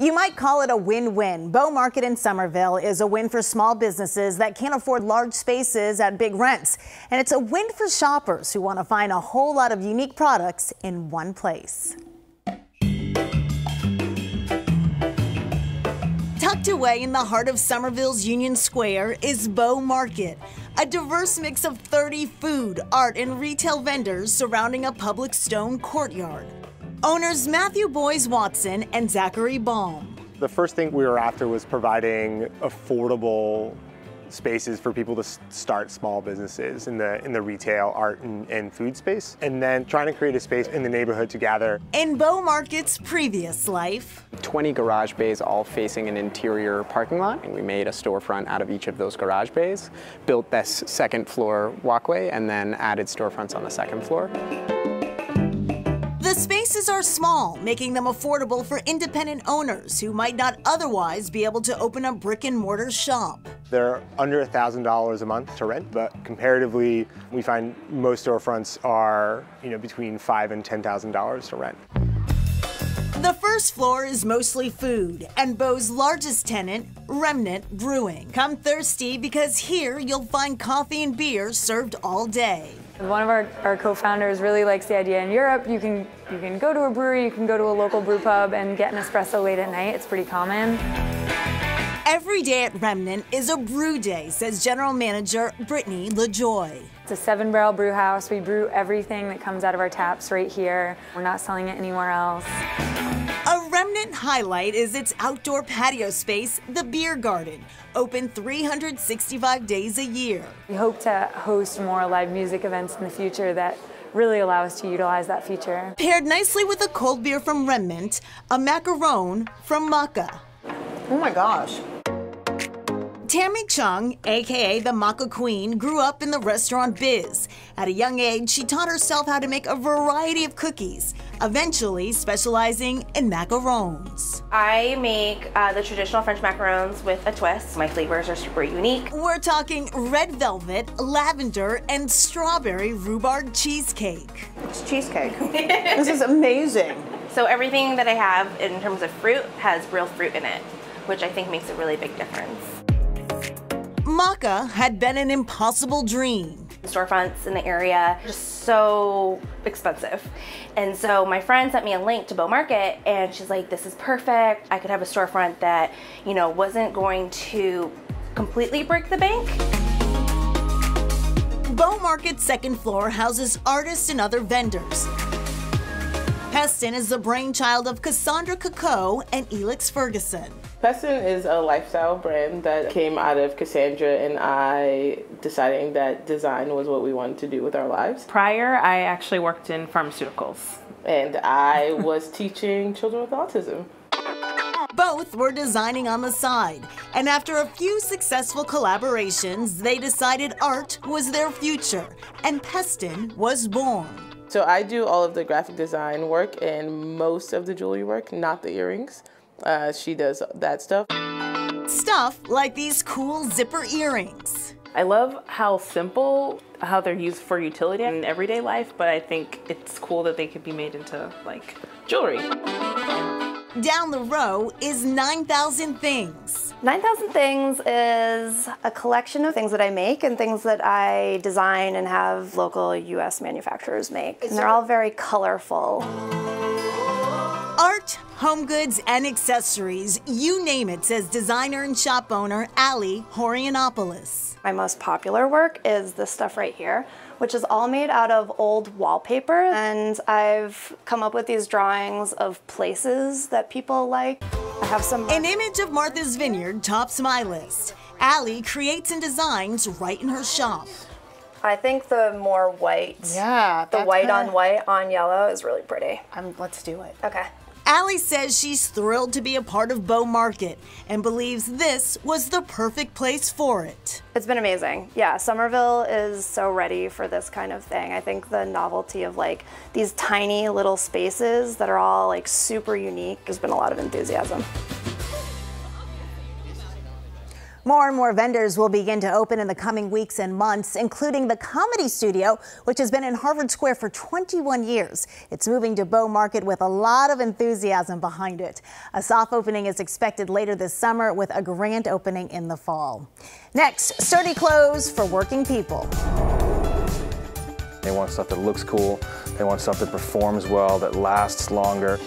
You might call it a win-win. Bow Market in Somerville is a win for small businesses that can't afford large spaces at big rents. And it's a win for shoppers who want to find a whole lot of unique products in one place. Tucked away in the heart of Somerville's Union Square is Bow Market, a diverse mix of 30 food, art, and retail vendors surrounding a public stone courtyard. Owners Matthew Boyes-Watson and Zachary Baum. The first thing we were after was providing affordable spaces for people to start small businesses in the in the retail, art, and, and, food space, and then trying to create a space in the neighborhood to gather. In Bow Market's previous life, 20 garage bays all facing an interior parking lot, and we made a storefront out of each of those garage bays, built this second floor walkway, and then added storefronts on the second floor. Spaces are small, making them affordable for independent owners who might not otherwise be able to open a brick and mortar shop. They're under $1,000 a month to rent, but comparatively, we find most storefronts are, you know, between five and $10,000 to rent. The first floor is mostly food, and Bow's largest tenant, Remnant Brewing. Come thirsty because here you'll find coffee and beer served all day. One of our, our co-founders really likes the idea in Europe. You can, you can go to a brewery, you can go to a local brew pub and get an espresso late at night. It's pretty common. Every day at Remnant is a brew day, says General Manager Brittany LaJoy. It's a seven barrel brew house. We brew everything that comes out of our taps right here. We're not selling it anywhere else. A remnant highlight is its outdoor patio space, the Beer Garden, open 365 days a year. We hope to host more live music events in the future that really allow us to utilize that feature. Paired nicely with a cold beer from Remnant, a macaron from Maca. Oh my gosh. Tammy Chung, aka the Maca Queen, grew up in the restaurant biz. At a young age, she taught herself how to make a variety of cookies, eventually specializing in macarons. I make uh, the traditional French macarons with a twist. My flavors are super unique. We're talking red velvet, lavender, and strawberry rhubarb cheesecake. It's cheesecake. this is amazing. So everything that I have in terms of fruit has real fruit in it, which I think makes a really big difference. Maca had been an impossible dream. Storefronts in the area just so expensive. And so my friend sent me a link to Bow Market and she's like, this is perfect. I could have a storefront that, you know, wasn't going to completely break the bank. Bow Market's second floor houses artists and other vendors. Peston is the brainchild of Cassandra Coco and Elix Ferguson. Peston is a lifestyle brand that came out of Cassandra and I deciding that design was what we wanted to do with our lives. Prior, I actually worked in pharmaceuticals. And I was teaching children with autism. Both were designing on the side, and after a few successful collaborations, they decided art was their future, and Peston was born. So I do all of the graphic design work and most of the jewelry work, not the earrings. Uh, she does that stuff. Stuff like these cool zipper earrings. I love how simple, how they're used for utility in everyday life, but I think it's cool that they could be made into like jewelry. Down the row is 9,000 Things. 9,000 Things is a collection of things that I make and things that I design and have local US manufacturers make. And they're all very colorful. Art, home goods, and accessories, you name it, says designer and shop owner Ali Horianopoulos. My most popular work is this stuff right here, which is all made out of old wallpaper. And I've come up with these drawings of places that people like. I have some. An image of Martha's Vineyard tops my list. Ali creates and designs right in her shop. I think the more white, yeah, the white on white on yellow is really pretty. Um, let's do it. Okay. Ali says she's thrilled to be a part of Bow Market and believes this was the perfect place for it. It's been amazing. Yeah, Somerville is so ready for this kind of thing. I think the novelty of like these tiny little spaces that are all like super unique, there's been a lot of enthusiasm. More and more vendors will begin to open in the coming weeks and months, including the Comedy Studio, which has been in Harvard Square for 21 years. It's moving to Bow Market with a lot of enthusiasm behind it. A soft opening is expected later this summer with a grand opening in the fall. Next, sturdy clothes for working people. They want stuff that looks cool. They want stuff that performs well, that lasts longer.